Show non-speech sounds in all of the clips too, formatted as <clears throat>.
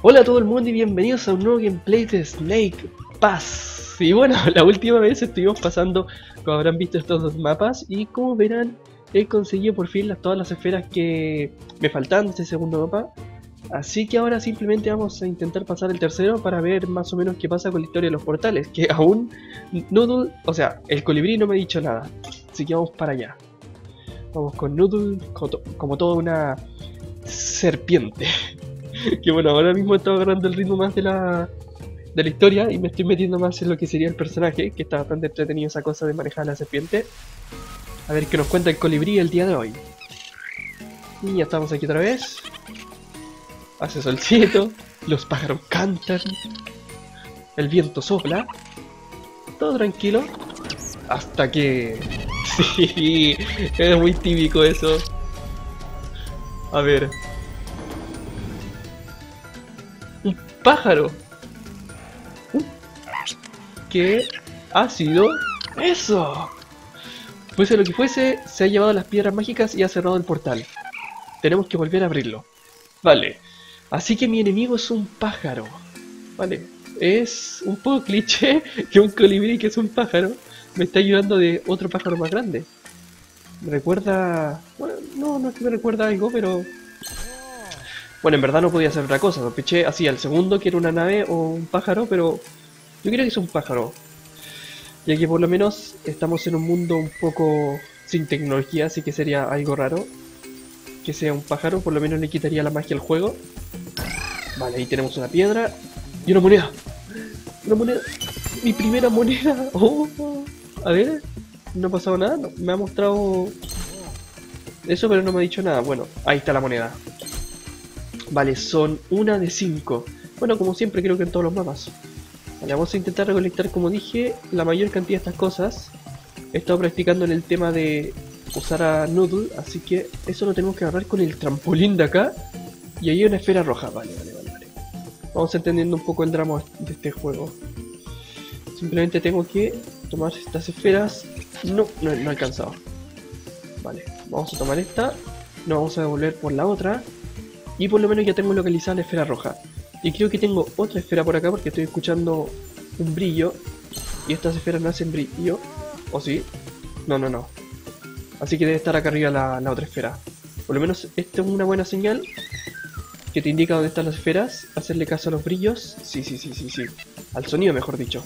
Hola a todo el mundo y bienvenidos a un nuevo gameplay de Snake Pass. Y bueno, <laughs> la última vez estuvimos pasando, como habrán visto, estos dos mapas y como verán, he conseguido por fin las, todas las esferas que me faltan de este segundo mapa. Así que ahora simplemente vamos a intentar pasar el tercero para ver más o menos qué pasa con la historia de los portales. Que <laughs> aún Noodle, o sea, el colibrí no me ha dicho nada. Así que vamos para allá. Vamos con Noodle como toda una serpiente. <laughs> <laughs> que bueno, ahora mismo estoy agarrando el ritmo más de la, de la historia y me estoy metiendo más en lo que sería el personaje, que está bastante entretenido esa cosa de manejar a la serpiente. A ver qué nos cuenta el colibrí el día de hoy. Y ya estamos aquí otra vez. Hace solcito, los pájaros cantan, el viento sopla, todo tranquilo, hasta que... <laughs> Sí, es muy típico eso. A ver, pájaro. ¿Qué ha sido eso? Fuese lo que fuese, se ha llevado las piedras mágicas y ha cerrado el portal. Tenemos que volver a abrirlo. Vale. Así que mi enemigo es un pájaro. Vale. Es un poco cliché <laughs> que un colibrí que es un pájaro me está ayudando de otro pájaro más grande. Me recuerda... Bueno, no, no es que me recuerda algo, pero bueno, en verdad no podía hacer otra cosa, sospeché así al segundo que era una nave o un pájaro, pero yo creo que es un pájaro. Ya que por lo menos estamos en un mundo un poco sin tecnología, así que sería algo raro que sea un pájaro, por lo menos le quitaría la magia al juego. Vale, ahí tenemos una piedra y una moneda. Una moneda. Mi primera moneda. <laughs> Oh, a ver, no ha pasado nada. me ha mostrado eso, pero no me ha dicho nada. Bueno, ahí está la moneda. Vale, son una de cinco. Bueno, como siempre creo que en todos los mapas. Vale, vamos a intentar recolectar, como dije, la mayor cantidad de estas cosas. He estado practicando en el tema de usar a Noodle, así que eso lo tenemos que agarrar con el trampolín de acá. Y ahí hay una esfera roja. Vale, vale, vale, vale. Vamos entendiendo un poco el drama de este juego. Simplemente tengo que tomar estas esferas. No, no, he alcanzado. Vale, vamos a tomar esta. Nos vamos a devolver por la otra. Y por lo menos ya tengo localizada la esfera roja. Y creo que tengo otra esfera por acá porque estoy escuchando un brillo. Y estas esferas no hacen brillo. ¿O sí? No, no, no. Así que debe estar acá arriba la, otra esfera. Por lo menos esto es una buena señal. Que te indica dónde están las esferas. Hacerle caso a los brillos. Sí, sí, sí, sí, sí. Al sonido, mejor dicho.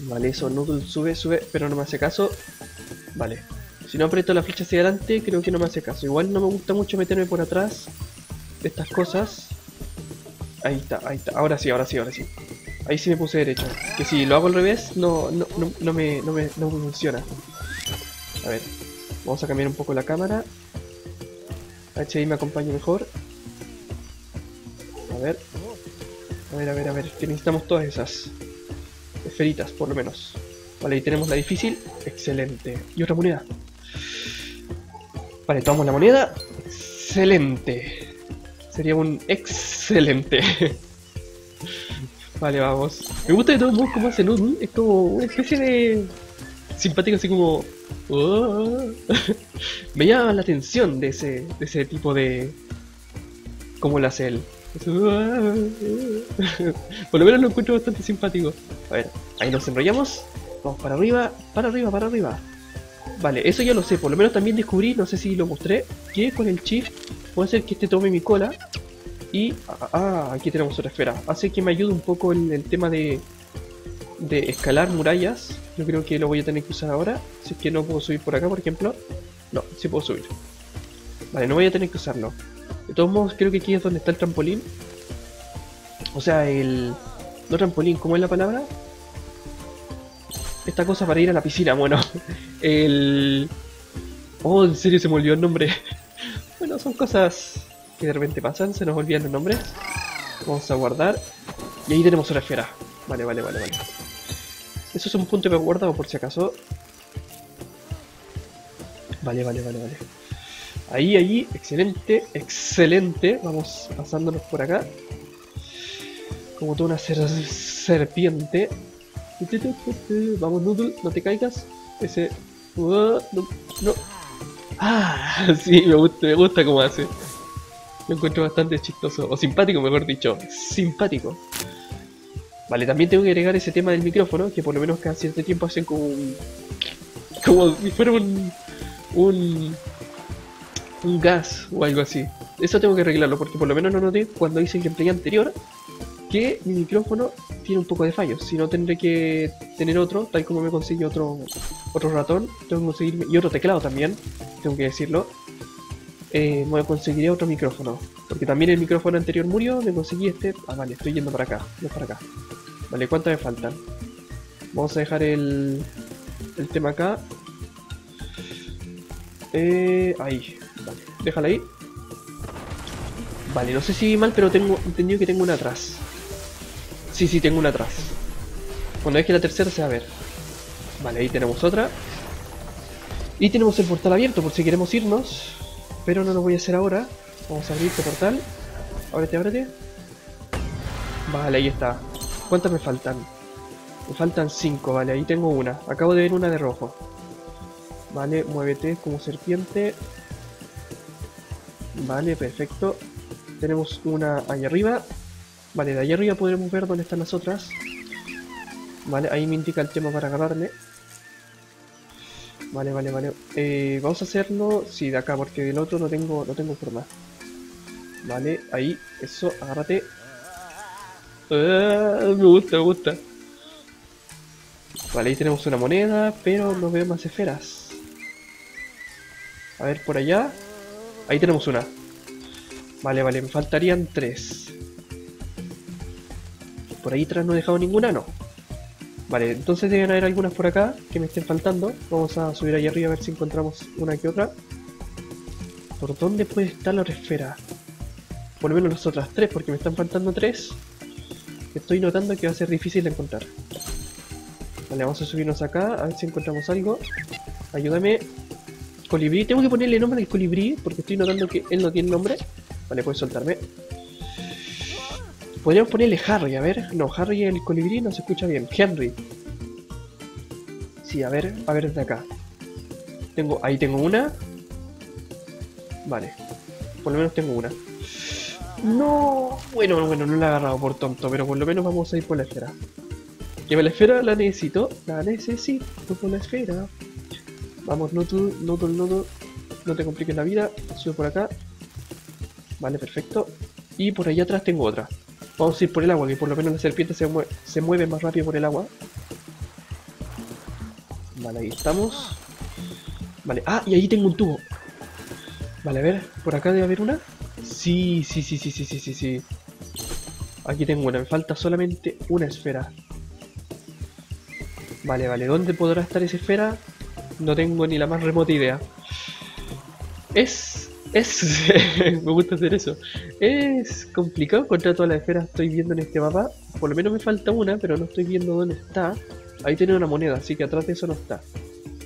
Vale, eso, Noodle sube, sube, pero no me hace caso. Vale. Si no aprieto la flecha hacia adelante, creo que no me hace caso. Igual no me gusta mucho meterme por atrás de estas cosas. Ahí está, ahí está. Ahora sí, ahora sí, ahora sí. Ahí sí me puse derecho. Que si lo hago al revés, no, no, no, me, no, me, no funciona. A ver, vamos a cambiar un poco la cámara. HI me acompaña mejor. A ver. A ver, a ver, a ver. Que necesitamos todas esas esferitas, por lo menos. Vale, ahí tenemos la difícil. Excelente. Y otra moneda. Vale, tomamos la moneda. Excelente. Sería un excelente. vale, vamos. Me gusta de todos modos cómo hace Noodle. Es como una especie de... Simpático así como... Oh. Me llama la atención de ese, de ese tipo de... Cómo lo hace él. Por lo menos lo encuentro bastante simpático. A ver, ahí nos enrollamos. Vamos para arriba, para arriba, para arriba. Vale, eso ya lo sé, por lo menos también descubrí, no sé si lo mostré, que con el shift puede hacer que este tome mi cola y... Ah, ah aquí tenemos otra esfera. Hace que me ayude un poco en el tema de, de escalar murallas. Yo creo que lo voy a tener que usar ahora. Si es que no puedo subir por acá, por ejemplo. No, sí puedo subir. Vale, no voy a tener que usarlo. De todos modos, creo que aquí es donde está el trampolín. O sea, el... No trampolín, ¿cómo es la palabra? esta cosa para ir a la piscina, bueno, <laughs> el... Oh, en serio se me olvidó el nombre. <laughs> bueno, son cosas que de repente pasan, se nos olvidan los nombres. Vamos a guardar. Y ahí tenemos una esfera. Vale, vale, vale, vale. Eso es un punto que he guardado por si acaso. Vale, vale, vale, vale. Ahí, ahí, excelente, excelente. Vamos pasándonos por acá. Como toda una serpiente. Vamos, Noodle, no te caigas. Ese. Uh, no, no. Ah, <laughs> sí, me gusta, me gusta cómo hace. Lo encuentro bastante chistoso, o simpático mejor dicho, simpático. Vale, también tengo que agregar ese tema del micrófono, que por lo menos cada cierto tiempo hacen como un... Como si fuera un... Un... Un gas o algo así. Eso tengo que arreglarlo, porque por lo menos no noté cuando hice el gameplay anterior que mi micrófono tiene un poco de fallos. Si no tendré que tener otro, tal como me conseguí otro otro ratón, tengo que conseguir y otro teclado también, tengo que decirlo. Eh, me conseguiré otro micrófono, porque también el micrófono anterior murió, me conseguí este. Ah, vale, estoy yendo para acá, no para acá. Vale, ¿cuántas me faltan? Vamos a dejar el, el tema acá. Eh, ahí, vale, déjala ahí. Vale, no sé si mal, pero tengo entendido que tengo una atrás. Sí, sí, tengo una atrás. Cuando que la tercera se va a ver. Vale, ahí tenemos otra. Y tenemos el portal abierto por si queremos irnos. Pero no lo voy a hacer ahora. Vamos a abrir este portal. Ábrete, ábrete. Vale, ahí está. ¿Cuántas me faltan? Me faltan 5, vale, ahí tengo una. Acabo de ver una de rojo. Vale, muévete como serpiente. Vale, perfecto. Tenemos una ahí arriba. Vale, de ahí arriba podremos ver dónde están las otras. Vale, ahí me indica el tema para agarrarme. Vale, vale, vale. Eh, vamos a hacerlo, sí, de acá, porque del otro no tengo, no tengo forma. Vale, ahí, eso, agárrate. Ah, me gusta, me gusta. Vale, ahí tenemos una moneda, pero no veo más esferas. A ver, por allá. Ahí tenemos una. Vale, vale, me faltarían tres. Por ahí atrás no he dejado ninguna, no. Vale, entonces deben haber algunas por acá que me estén faltando. Vamos a subir ahí arriba a ver si encontramos una que otra. ¿Por dónde puede estar la otra esfera? Por lo menos las otras tres, porque me están faltando tres. Estoy notando que va a ser difícil de encontrar. Vale, vamos a subirnos acá, a ver si encontramos algo. Ayúdame. Colibrí, tengo que ponerle nombre al colibrí, porque estoy notando que él no tiene nombre. Vale, puedes soltarme. Podríamos ponerle Harry, a ver. No, Harry el colibrí no se escucha bien. Henry. Sí, a ver, a ver desde acá. Tengo, ahí tengo una. Vale. Por lo menos tengo una. No. Bueno, bueno, no la he agarrado por tonto, pero por lo menos vamos a ir por la esfera. Que la esfera la necesito. La necesito por la esfera. Vamos, no tú, no tú, no tú. No te compliques la vida. Subo por acá. Vale, perfecto. Y por allá atrás tengo otra. Vamos a ir por el agua, que por lo menos la serpiente se, se mueve más rápido por el agua. Vale, ahí estamos. Vale, ah, y ahí tengo un tubo. Vale, a ver, ¿por acá debe haber una? Sí, sí, sí, sí, sí, sí, sí, sí. Aquí tengo una, me falta solamente una esfera. Vale, vale, ¿dónde podrá estar esa esfera? No tengo ni la más remota idea. Es es... <laughs> me gusta hacer eso. Es complicado encontrar todas las esferas estoy viendo en este mapa. Por lo menos me falta una, pero no estoy viendo dónde está. Ahí tiene una moneda, así que atrás de eso no está.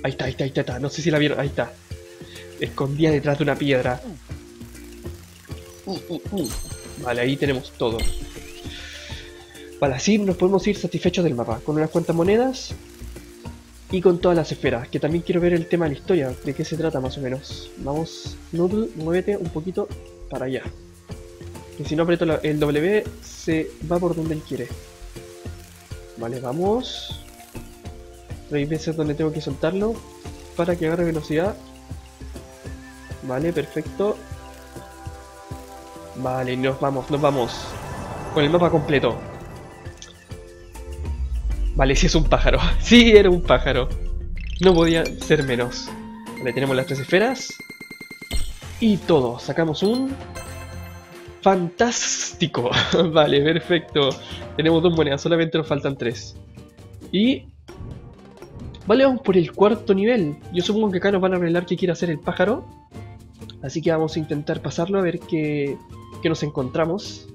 Ahí está, ahí está, ahí está, No sé si la vieron. Ahí está. Escondida detrás de una piedra. Vale, ahí tenemos todo. Vale, así nos podemos ir satisfechos del mapa. Con unas cuantas monedas y con todas las esferas, que también quiero ver el tema de la historia, de qué se trata más o menos. Vamos, Noodle, muévete un poquito para allá. Que si no aprieto el W, se va por donde él quiere. Vale, vamos. Hay veces donde tengo que soltarlo para que agarre velocidad. Vale, perfecto. Vale, nos vamos, nos vamos. Con el mapa completo. Vale, sí es un pájaro. <laughs> Sí, era un pájaro. No podía ser menos. Vale, tenemos las tres esferas. Y todo. Sacamos un... Fantástico. <laughs> vale, perfecto. Tenemos dos monedas, solamente nos faltan tres. Y... Vale, vamos por el cuarto nivel. Yo supongo que acá nos van a revelar qué quiere hacer el pájaro. Así que vamos a intentar pasarlo a ver qué, qué nos encontramos.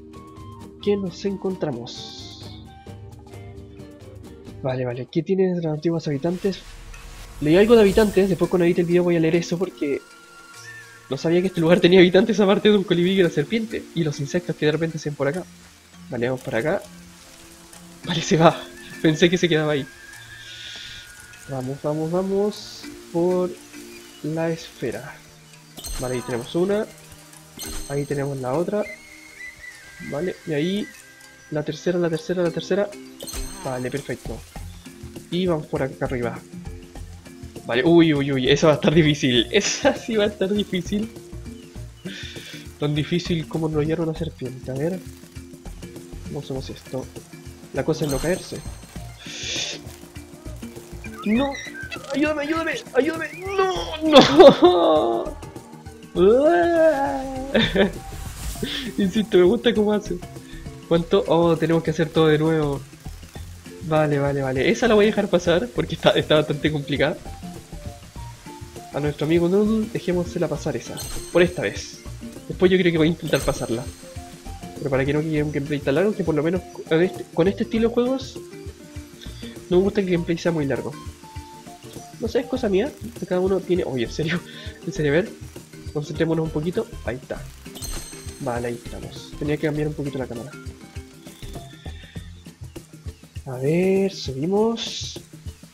¿Qué nos encontramos? Vale, vale. ¿Qué tienes de los antiguos habitantes? Leí algo de habitantes, después cuando edite el video voy a leer eso porque... No sabía que este lugar tenía habitantes aparte de un colibrí y una serpiente. Y los insectos que de repente se ven por acá. Vale, vamos para acá. Vale, se va. Pensé que se quedaba ahí. Vamos, vamos, vamos. Por la esfera. Vale, ahí tenemos una. Ahí tenemos la otra. Vale, y ahí la tercera, la tercera, la tercera. Vale, perfecto. Y vamos por acá arriba. Vale, uy, uy, uy, eso va a estar difícil. <laughs> Esa sí va a estar difícil. Tan difícil como enrollar una serpiente. A ver. ¿Cómo hacemos esto? La cosa es no caerse. ¡No! ¡Ayúdame, ayúdame! ¡Ayúdame! ¡No! ¡No! <laughs> Insisto, me gusta cómo hace. ¿Cuánto? Oh, tenemos que hacer todo de nuevo. Vale, vale, vale. Esa la voy a dejar pasar porque está, está bastante complicada. A nuestro amigo Noodle, dejémosela pasar esa. Por esta vez. Después yo creo que voy a intentar pasarla. Pero para que no quede un gameplay tan largo, que por lo menos este, con este estilo de juegos no me gusta que el gameplay sea muy largo. No sé, es cosa mía. Cada uno tiene... Oye, en serio. <laughs> En serio, a ver. Concentrémonos un poquito. Ahí está. Vale, ahí estamos. Tenía que cambiar un poquito la cámara. A ver, subimos.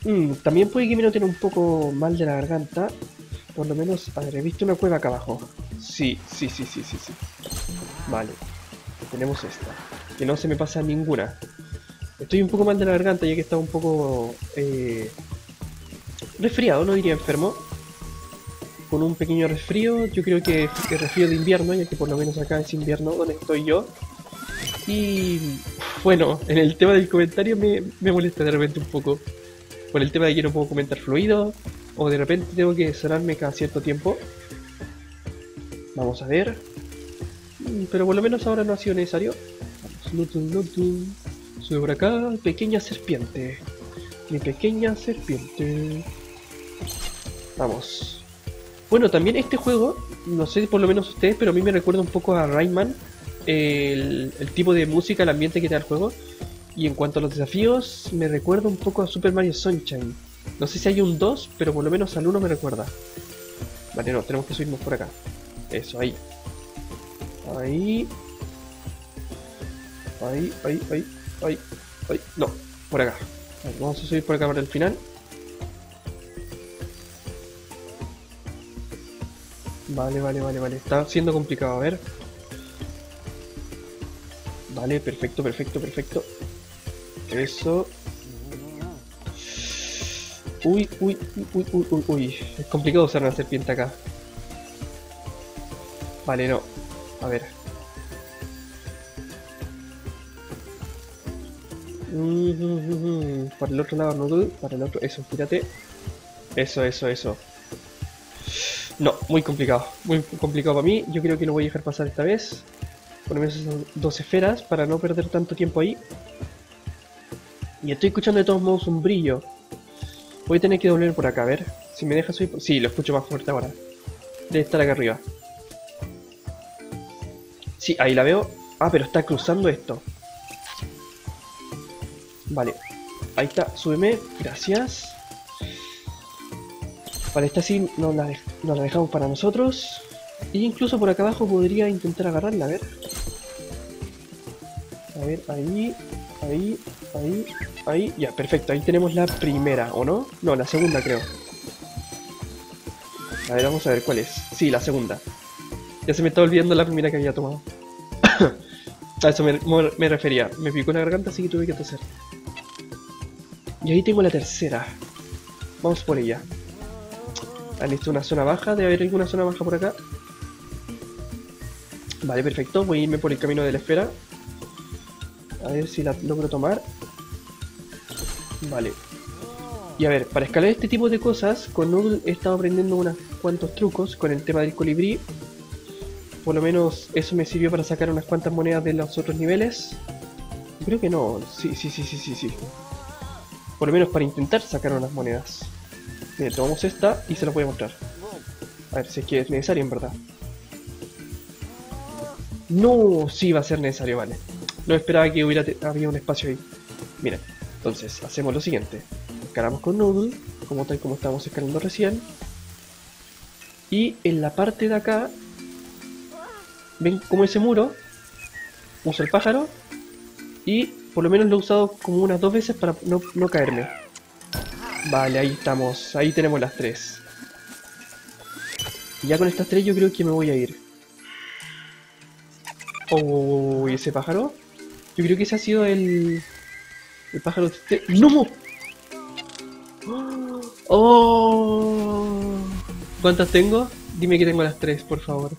Mm, también puede que me noten un poco mal de la garganta. Por lo menos, a ver, he visto una cueva acá abajo. Sí, sí, sí, sí, sí, sí. Vale. Tenemos esta. Que no se me pasa ninguna. Estoy un poco mal de la garganta ya que está un poco... Eh, resfriado, no diría enfermo. Con un pequeño resfrío, yo creo que es resfrío de invierno, ya que por lo menos acá es invierno donde estoy yo. Y bueno, en el tema del comentario me, molesta de repente un poco. Por el tema de que no puedo comentar fluido, o de repente tengo que cerrarme cada cierto tiempo. Vamos a ver. Mm, pero por lo menos ahora no ha sido necesario. Vamos, Sube por acá, pequeña serpiente. Mi pequeña serpiente. Vamos. Bueno, también este juego, no sé por lo menos ustedes, pero a mí me recuerda un poco a Rayman. El, tipo de música, el ambiente que da el juego. Y en cuanto a los desafíos, me recuerda un poco a Super Mario Sunshine. No sé si hay un 2, pero por lo menos al 1 me recuerda. Vale, no, tenemos que subirnos por acá. Eso. Ahí. Ahí, ahí, ahí, ahí, ahí. No, por acá. vamos a subir por acá para el final. Vale, vale, vale, vale. Está siendo complicado, a ver. Vale, perfecto, perfecto, perfecto. Eso. Uy, uy, uy, uy, uy, uy. Es complicado usar una serpiente acá. Vale, no. A ver. Para el otro lado, no Para el otro, eso, fíjate. Eso, eso, eso. No, muy complicado. Muy complicado para mí. Yo creo que lo voy a dejar pasar esta vez. Ponemos esas dos esferas para no perder tanto tiempo ahí. Y estoy escuchando de todos modos un brillo. Voy a tener que doblar por acá, a ver. Si me deja subir... Sí, lo escucho más fuerte ahora. Debe estar acá arriba. Sí, ahí la veo. Ah, pero está cruzando esto. Vale. Ahí está, súbeme. Gracias. Vale, esta sí nos la, dejamos para nosotros. Y incluso por acá abajo podría intentar agarrarla, a ver. Ver, ahí, ahí, ahí, ahí. Ya, perfecto. Ahí tenemos la primera, ¿o no? No, la segunda creo. A ver, vamos a ver cuál es. Sí, la segunda. Ya se me está olvidando la primera que había tomado. <coughs> a eso me, refería. Me picó la garganta, así que tuve que toser. Y ahí tengo la tercera. Vamos por ella. Ah, listo, una zona baja. Debe haber alguna zona baja por acá. Vale, perfecto. Voy a irme por el camino de la esfera. A ver si la logro tomar. Vale. Y a ver, para escalar este tipo de cosas, con Noodle he estado aprendiendo unos cuantos trucos con el tema del colibrí. Por lo menos eso me sirvió para sacar unas cuantas monedas de los otros niveles. Creo que no. Sí, sí, sí, sí, sí, sí. Por lo menos para intentar sacar unas monedas. Bien, tomamos esta y se la voy a mostrar. A ver si es que es necesario en verdad. No, sí va a ser necesario, vale. No esperaba que hubiera había un espacio ahí. Mira, entonces hacemos lo siguiente. Escalamos con Noodle, como tal como estamos escalando recién. Y en la parte de acá, ven como ese muro, uso el pájaro y por lo menos lo he usado como unas dos veces para no, no caerme. Vale, ahí estamos, ahí tenemos las tres. Ya con estas tres yo creo que me voy a ir. Oh, ¿y ese pájaro? Yo creo que ese ha sido el... El pájaro... ¡No! <gasps> ¡Oh! ¿Cuántas tengo? Dime que tengo las tres, por favor.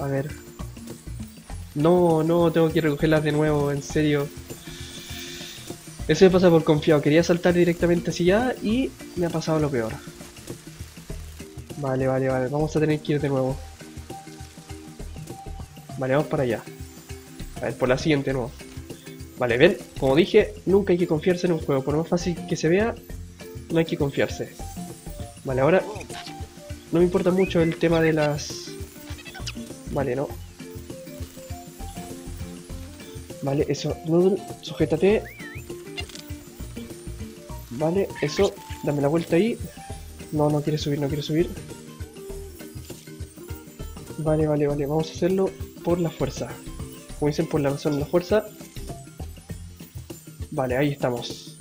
A ver. No, no, tengo que recogerlas de nuevo, en serio. Eso me pasa por confiado. Quería saltar directamente hacia allá y me ha pasado lo peor. Vale, vale, vale. Vamos a tener que ir de nuevo. Vale, vamos para allá. A ver, por la siguiente no. Vale, ven, como dije, nunca hay que confiarse en un juego. Por más fácil que se vea, no hay que confiarse. Vale, ahora no me importa mucho el tema de las... Vale, no. Vale, eso. Noodle, sujétate. Vale, eso. Dame la vuelta ahí. No, no quiere subir, no quiere subir. Vale, vale, vale. Vamos a hacerlo por la fuerza. Como dicen, por la razón, la fuerza. Vale, ahí estamos.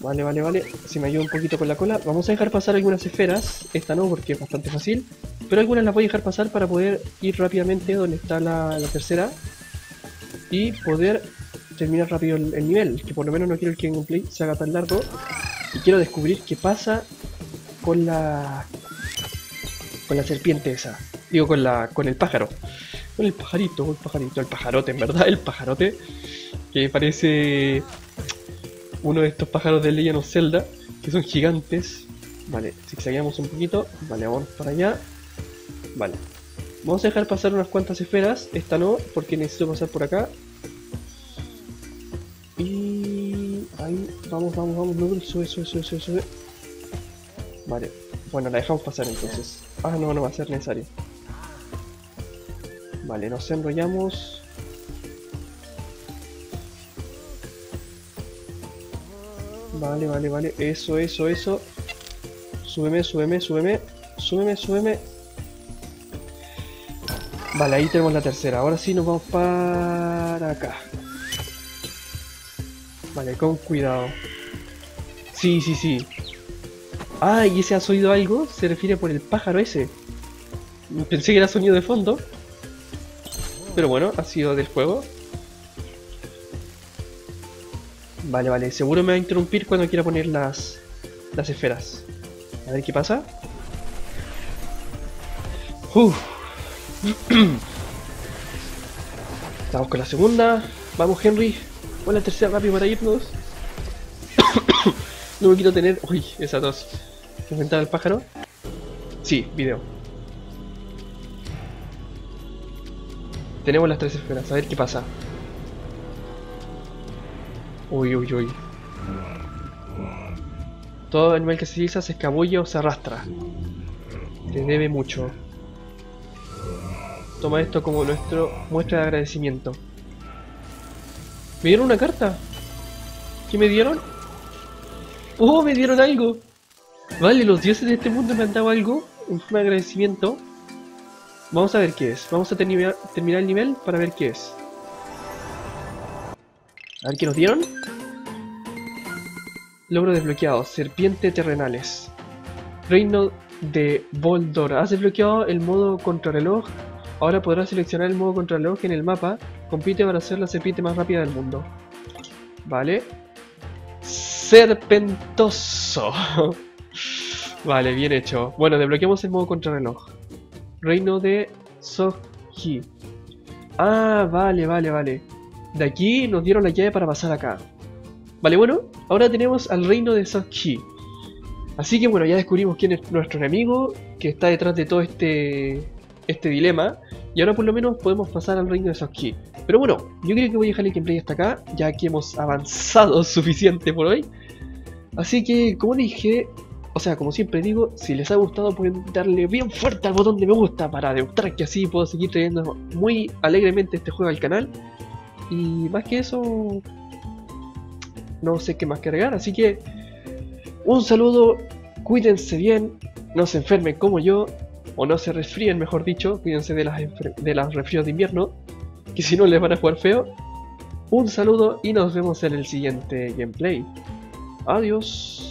Vale, vale, vale. Si me ayuda un poquito con la cola. Vamos a dejar pasar algunas esferas. Esta no, porque es bastante fácil. Pero algunas las voy a dejar pasar para poder ir rápidamente donde está la, tercera. Y poder terminar rápido el, el nivel. Que por lo menos no quiero que el gameplay se haga tan largo. Y quiero descubrir qué pasa con la... Con la serpiente esa. Digo, con la con el pájaro. Con el pajarito, con el pajarito. El pajarote, en verdad, el pajarote. Que parece uno de estos pájaros de Legend of Zelda. Que son gigantes. Vale, zigzagueamos un poquito. Vale, vamos para allá. Vale. Vamos a dejar pasar unas cuantas esferas. Esta no, porque necesito pasar por acá. Y... Ahí, vamos, vamos, vamos. Noodle, sube, sube, sube, sube, sube. Vale. Bueno, la dejamos pasar entonces. Ah, no, no va a ser necesario. Vale, nos enrollamos. Vale, vale, vale. Eso, eso, eso. Súbeme, súbeme, súbeme. Súbeme, súbeme. Vale, ahí tenemos la tercera. Ahora sí nos vamos para acá. Vale, con cuidado. Sí, sí, sí. Ah, ¿y ese has oído algo? Se refiere por el pájaro ese. Pensé que era sonido de fondo. Pero bueno, ha sido del juego. Vale, vale. Seguro me va a interrumpir cuando quiera poner las, las esferas. A ver qué pasa. Uf. <clears throat> Vamos con la segunda. Vamos, Henry. Pon la tercera rápido para irnos. <coughs> no me quiero tener... Uy, esa dos. ¿Enfrentar al pájaro? Sí, video. Tenemos las tres esferas, a ver qué pasa. Uy, uy, uy. Todo animal que se desliza se escabulle o se arrastra. Te debe mucho. Toma esto como nuestro muestra de agradecimiento. ¿Me dieron una carta? ¿Qué me dieron? ¡Oh, me dieron algo! Vale, los dioses de este mundo me han dado algo en forma de agradecimiento. Vamos a ver qué es. Vamos a terminar, el nivel para ver qué es. A ver qué nos dieron. Logro desbloqueado. Serpiente terrenales. Reino de Boldor. Has desbloqueado el modo contrarreloj. Ahora podrás seleccionar el modo contrarreloj en el mapa. Compite para ser la serpiente más rápida del mundo. Vale. Serpentoso. <laughs> vale, bien hecho. Bueno, desbloqueamos el modo contrarreloj. Reino de Soji. Ah, vale, vale, vale. De aquí nos dieron la llave para pasar acá. Vale, bueno, ahora tenemos al reino de Soji. Así que bueno, ya descubrimos quién es nuestro enemigo, que está detrás de todo este, este dilema. Y ahora por lo menos podemos pasar al reino de Soji. Pero bueno, yo creo que voy a dejar el gameplay hasta acá, ya que hemos avanzado <laughs> suficiente por hoy. Así que, como dije, o sea, como siempre digo, si les ha gustado pueden darle bien fuerte al botón de me gusta para demostrar que así puedo seguir trayendo muy alegremente este juego al canal. Y más que eso, no sé qué más cargar, así que un saludo, cuídense bien, no se enfermen como yo, o no se resfríen mejor dicho, cuídense de las, de resfríos de invierno, que si no les van a jugar feo. Un saludo y nos vemos en el siguiente gameplay. Adiós.